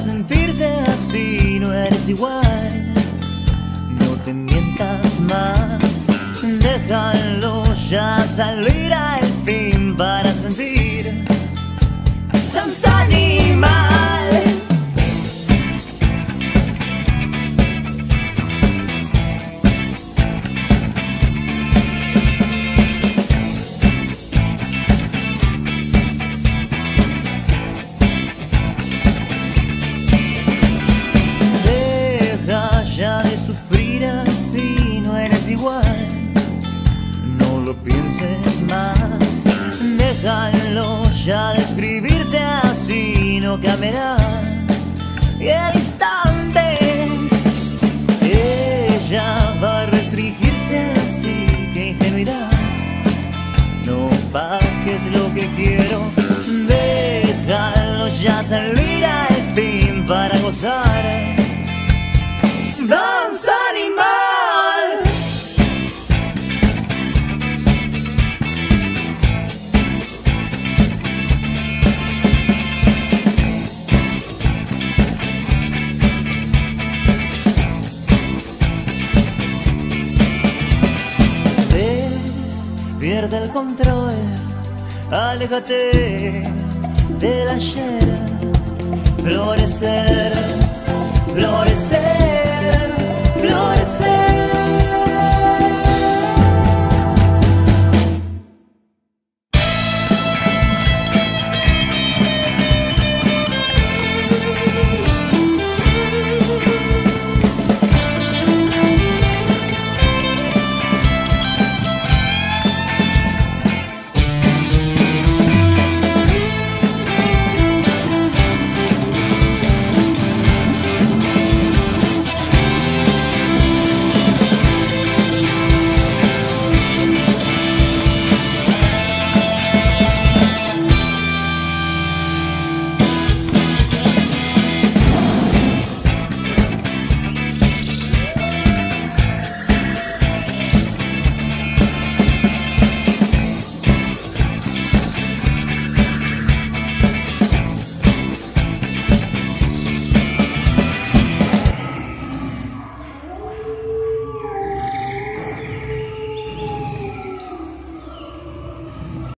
sentirse así, no eres igual. No te mientas más, déjalo ya salir al fin para sentir Déjalo ya de escribirse así, no cambiará. Y al instante, ella va a restringirse así, que ingenuidad. No pagues lo que quiero, pierde el control, aléjate del ayer, florecer, florecer.